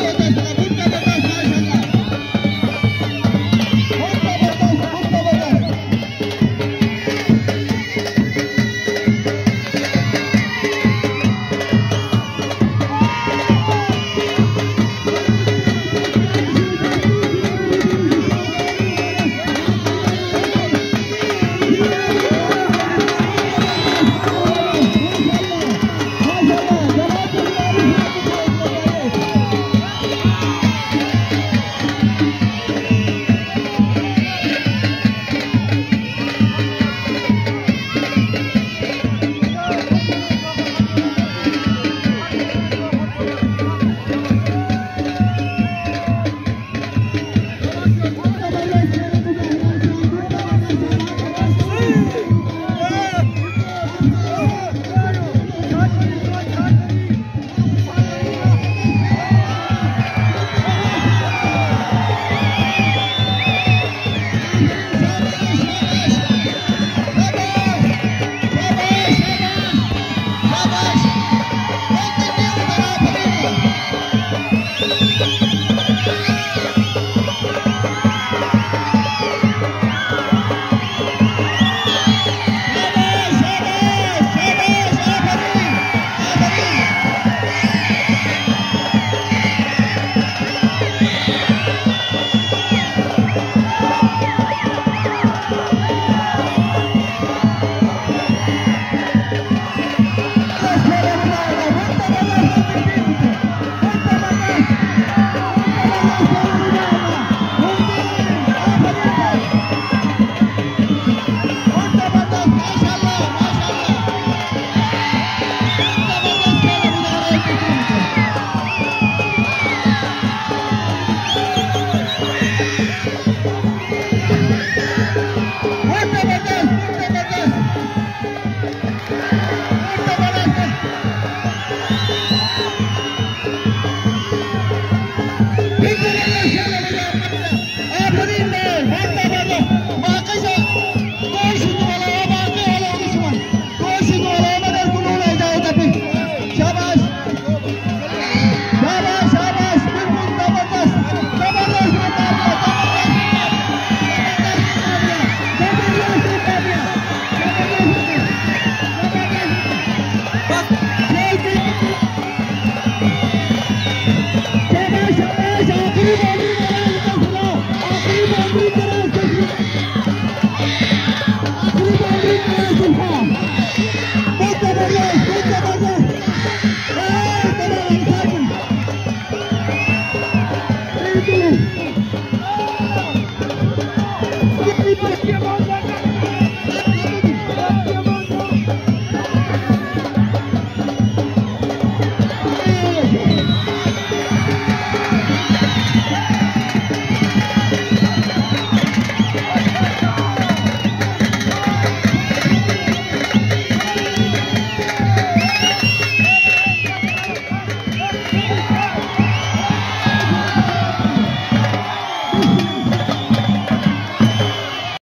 Dale,